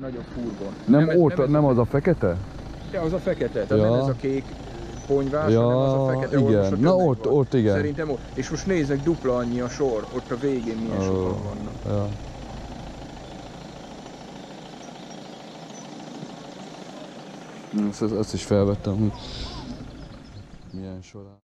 Nagyobb furgon. Nem, ez- óta, ez nem az a fekete? Ja, az a fekete, tehát Ja. nem ez a kék ponyvás, Ja, hanem az a fekete, igen. Na, ott- van. ott igen. Szerintem ott. És most nézek dupla annyi a sor, ott a végén milyen oh, sokan vannak. Ja. Ezt, ezt is felvettem, hogy milyen során.